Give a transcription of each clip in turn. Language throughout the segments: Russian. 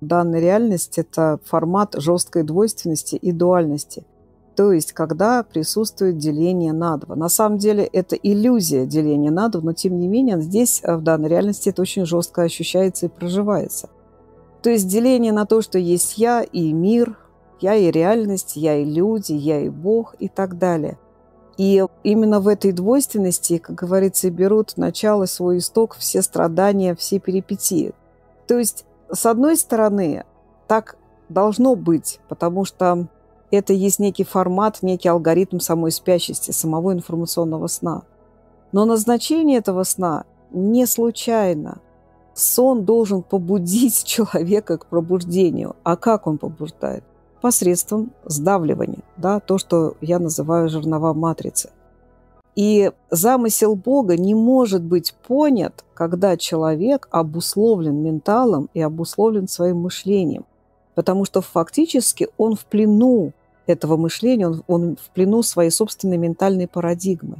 данная реальность – это формат жесткой двойственности и дуальности. То есть, когда присутствует деление на два. На самом деле, это иллюзия деления на два, но тем не менее, здесь, э, в данной реальности, это очень жестко ощущается и проживается. То есть, деление на то, что есть я и мир, я и реальность, я и люди, я и Бог и так далее. И именно в этой двойственности, как говорится, берут начало свой исток все страдания, все перипетии. То есть с одной стороны, так должно быть, потому что это есть некий формат, некий алгоритм самой спящести, самого информационного сна. Но назначение этого сна не случайно. Сон должен побудить человека к пробуждению. А как он побуждает? Посредством сдавливания, да, то, что я называю жернова матрицы. И замысел Бога не может быть понят, когда человек обусловлен менталом и обусловлен своим мышлением. Потому что фактически он в плену этого мышления, он, он в плену своей собственной ментальной парадигмы.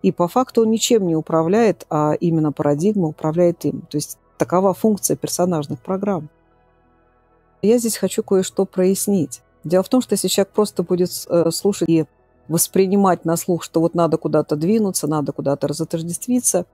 И по факту он ничем не управляет, а именно парадигма управляет им. То есть такова функция персонажных программ. Я здесь хочу кое-что прояснить. Дело в том, что если человек просто будет э, слушать и воспринимать на слух, что вот надо куда-то двинуться, надо куда-то разотождествиться,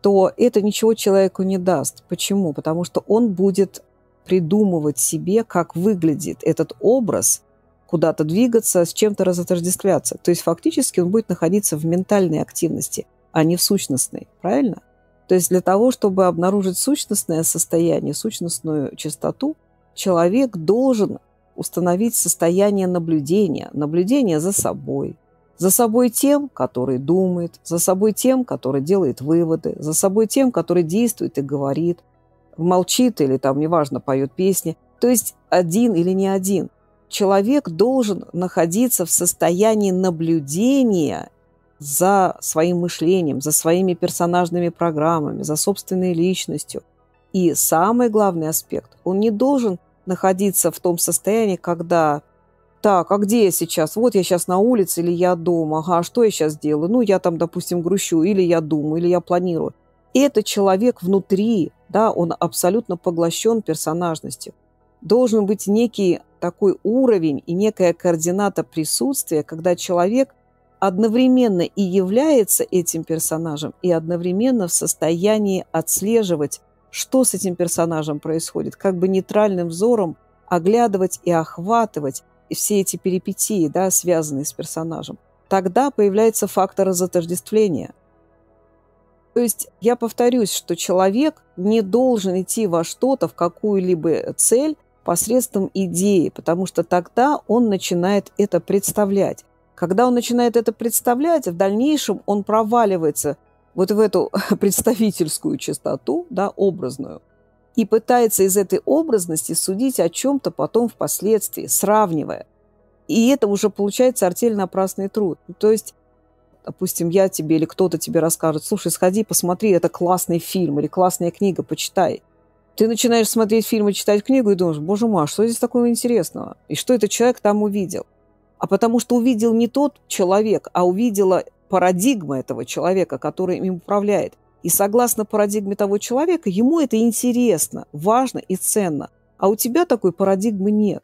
то это ничего человеку не даст. Почему? Потому что он будет придумывать себе, как выглядит этот образ, куда-то двигаться, с чем-то разотождествляться. То есть фактически он будет находиться в ментальной активности, а не в сущностной. Правильно? То есть для того, чтобы обнаружить сущностное состояние, сущностную частоту, человек должен установить состояние наблюдения, наблюдения за собой, за собой тем, который думает, за собой тем, который делает выводы, за собой тем, который действует и говорит, молчит или там, неважно, поет песни. То есть один или не один. Человек должен находиться в состоянии наблюдения за своим мышлением, за своими персонажными программами, за собственной личностью. И самый главный аспект, он не должен находиться в том состоянии, когда так, а где я сейчас? Вот я сейчас на улице или я дома. Ага, а что я сейчас делаю? Ну, я там, допустим, грущу, или я думаю, или я планирую. И это человек внутри, да, он абсолютно поглощен персонажностью. Должен быть некий такой уровень и некая координата присутствия, когда человек одновременно и является этим персонажем, и одновременно в состоянии отслеживать что с этим персонажем происходит, как бы нейтральным взором оглядывать и охватывать все эти перипетии, да, связанные с персонажем. Тогда появляется фактор разотождествления. То есть я повторюсь, что человек не должен идти во что-то, в какую-либо цель посредством идеи, потому что тогда он начинает это представлять. Когда он начинает это представлять, в дальнейшем он проваливается вот в эту представительскую частоту, да, образную, и пытается из этой образности судить о чем-то потом впоследствии, сравнивая. И это уже получается артельно-опрасный труд. То есть, допустим, я тебе или кто-то тебе расскажет, слушай, сходи, посмотри, это классный фильм или классная книга, почитай. Ты начинаешь смотреть фильм и читать книгу и думаешь, боже мой, а что здесь такого интересного? И что этот человек там увидел? А потому что увидел не тот человек, а увидела парадигма этого человека, который им управляет. И согласно парадигме того человека, ему это интересно, важно и ценно. А у тебя такой парадигмы нет.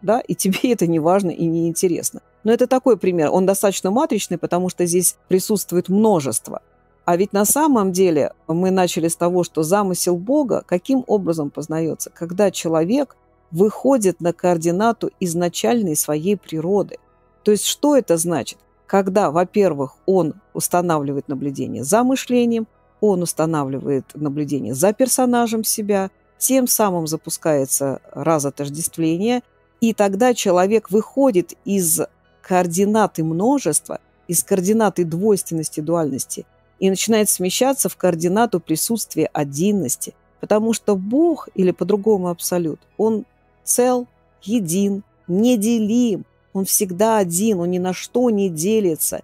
Да? И тебе это не важно и не интересно. Но это такой пример. Он достаточно матричный, потому что здесь присутствует множество. А ведь на самом деле мы начали с того, что замысел Бога каким образом познается? Когда человек выходит на координату изначальной своей природы. То есть что это значит? Когда, во-первых, он устанавливает наблюдение за мышлением, он устанавливает наблюдение за персонажем себя, тем самым запускается разотождествление, и тогда человек выходит из координаты множества, из координаты двойственности, дуальности, и начинает смещаться в координату присутствия одинности, потому что Бог, или по-другому Абсолют, он цел, един, неделим, он всегда один, он ни на что не делится.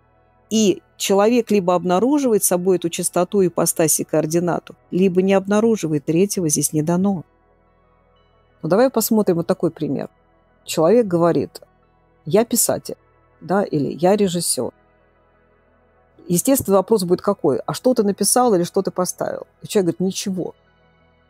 И человек либо обнаруживает собой эту частоту, ипостаси, координату, либо не обнаруживает. Третьего здесь не дано. Ну, давай посмотрим вот такой пример. Человек говорит, я писатель, да, или я режиссер. Естественно, вопрос будет какой? А что ты написал или что ты поставил? И человек говорит, ничего.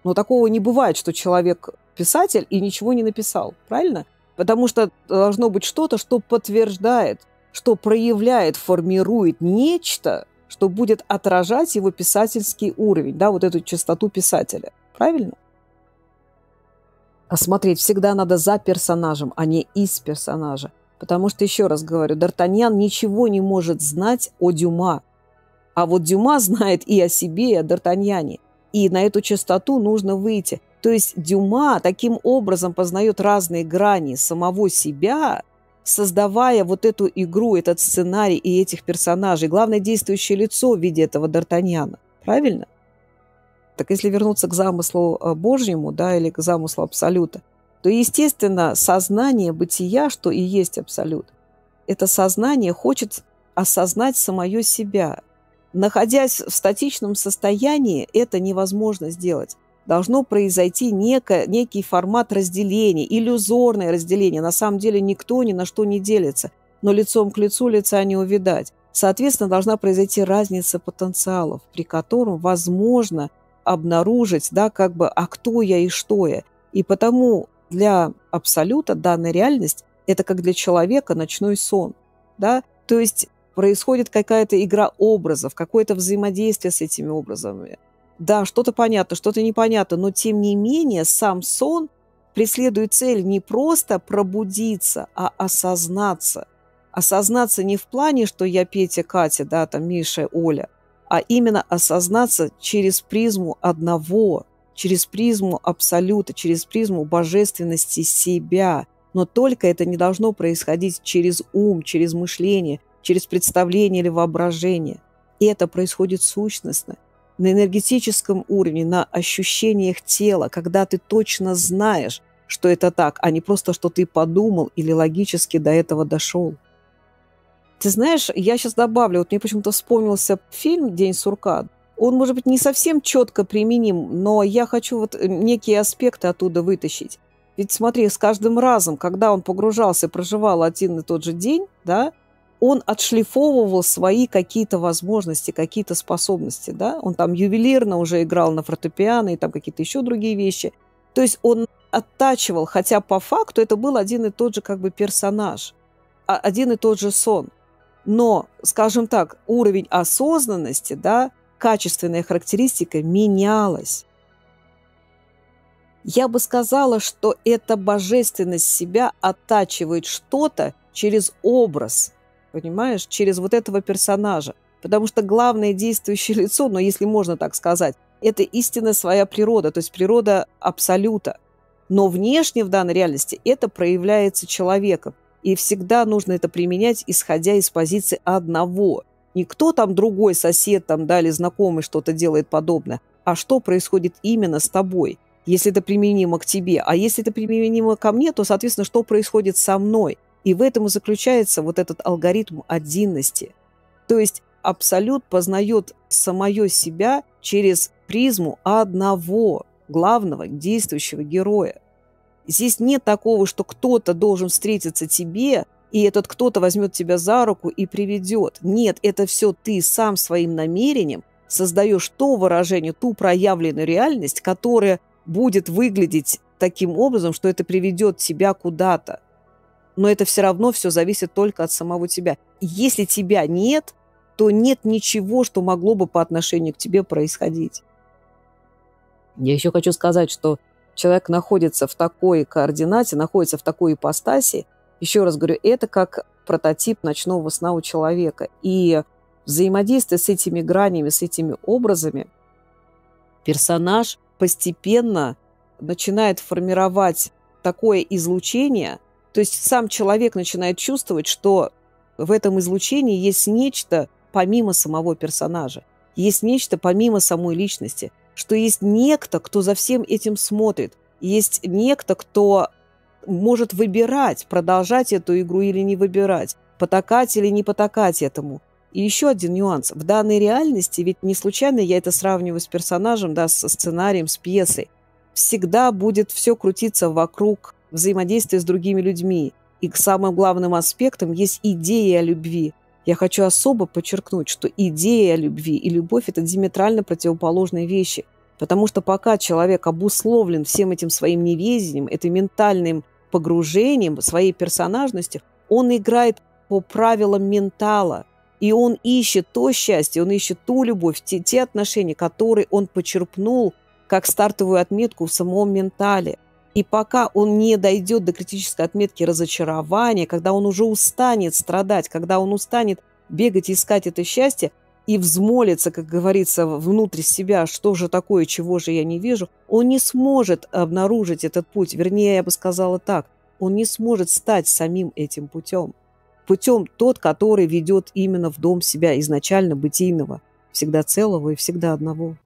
Но такого не бывает, что человек писатель и ничего не написал, правильно? Потому что должно быть что-то, что подтверждает, что проявляет, формирует нечто, что будет отражать его писательский уровень, да, вот эту частоту писателя. Правильно? А смотреть всегда надо за персонажем, а не из персонажа. Потому что, еще раз говорю, Д'Артаньян ничего не может знать о Дюма. А вот Дюма знает и о себе, и о Д'Артаньяне. И на эту частоту нужно выйти. То есть Дюма таким образом познает разные грани самого себя, создавая вот эту игру, этот сценарий и этих персонажей. Главное действующее лицо в виде этого Д'Артаньяна. Правильно? Так если вернуться к замыслу э, Божьему, да, или к замыслу Абсолюта, то, естественно, сознание бытия, что и есть Абсолют, это сознание хочет осознать самое себя. Находясь в статичном состоянии, это невозможно сделать. Должно произойти некое, некий формат разделения, иллюзорное разделение. На самом деле никто ни на что не делится, но лицом к лицу лица не увидать. Соответственно, должна произойти разница потенциалов, при котором возможно – обнаружить, да, как бы, а кто я и что я. И потому для абсолюта данная реальность – это как для человека ночной сон, да, то есть происходит какая-то игра образов, какое-то взаимодействие с этими образами. Да, что-то понятно, что-то непонятно, но тем не менее сам сон преследует цель не просто пробудиться, а осознаться. Осознаться не в плане, что я Петя, Катя, да, там Миша, Оля, а именно осознаться через призму одного, через призму абсолюта, через призму божественности себя. Но только это не должно происходить через ум, через мышление, через представление или воображение. И это происходит сущностно, на энергетическом уровне, на ощущениях тела, когда ты точно знаешь, что это так, а не просто, что ты подумал или логически до этого дошел. Ты знаешь, я сейчас добавлю, вот мне почему-то вспомнился фильм «День сурка». Он, может быть, не совсем четко применим, но я хочу вот некие аспекты оттуда вытащить. Ведь смотри, с каждым разом, когда он погружался, проживал один и тот же день, да, он отшлифовывал свои какие-то возможности, какие-то способности, да, он там ювелирно уже играл на фортепиано и там какие-то еще другие вещи. То есть он оттачивал, хотя по факту это был один и тот же как бы персонаж, а один и тот же сон – но, скажем так, уровень осознанности, да, качественная характеристика менялась. Я бы сказала, что эта божественность себя оттачивает что-то через образ, понимаешь, через вот этого персонажа. Потому что главное действующее лицо, но ну, если можно так сказать, это истинная своя природа, то есть природа абсолюта. Но внешне в данной реальности это проявляется человеком. И всегда нужно это применять, исходя из позиции одного. Не кто там другой сосед там, да, или знакомый что-то делает подобное, а что происходит именно с тобой, если это применимо к тебе. А если это применимо ко мне, то, соответственно, что происходит со мной. И в этом и заключается вот этот алгоритм одинности. То есть абсолют познает самое себя через призму одного главного действующего героя. Здесь нет такого, что кто-то должен встретиться тебе, и этот кто-то возьмет тебя за руку и приведет. Нет, это все ты сам своим намерением создаешь то выражение, ту проявленную реальность, которая будет выглядеть таким образом, что это приведет тебя куда-то. Но это все равно все зависит только от самого тебя. Если тебя нет, то нет ничего, что могло бы по отношению к тебе происходить. Я еще хочу сказать, что человек находится в такой координате, находится в такой ипостаси, еще раз говорю, это как прототип ночного сна у человека. И взаимодействие с этими гранями, с этими образами, персонаж постепенно начинает формировать такое излучение, то есть сам человек начинает чувствовать, что в этом излучении есть нечто помимо самого персонажа, есть нечто помимо самой личности – что есть некто, кто за всем этим смотрит, есть некто, кто может выбирать, продолжать эту игру или не выбирать, потакать или не потакать этому. И еще один нюанс. В данной реальности, ведь не случайно я это сравниваю с персонажем, да, со сценарием, с пьесой, всегда будет все крутиться вокруг взаимодействия с другими людьми. И к самым главным аспектам есть идея о любви – я хочу особо подчеркнуть, что идея любви и любовь – это диаметрально противоположные вещи. Потому что пока человек обусловлен всем этим своим невезением, этим ментальным погружением, своей персонажностью, он играет по правилам ментала. И он ищет то счастье, он ищет ту любовь, те, те отношения, которые он почерпнул как стартовую отметку в самом ментале. И пока он не дойдет до критической отметки разочарования, когда он уже устанет страдать, когда он устанет бегать и искать это счастье и взмолится, как говорится, внутрь себя, что же такое, чего же я не вижу, он не сможет обнаружить этот путь. Вернее, я бы сказала так, он не сможет стать самим этим путем. Путем тот, который ведет именно в дом себя изначально бытийного, всегда целого и всегда одного.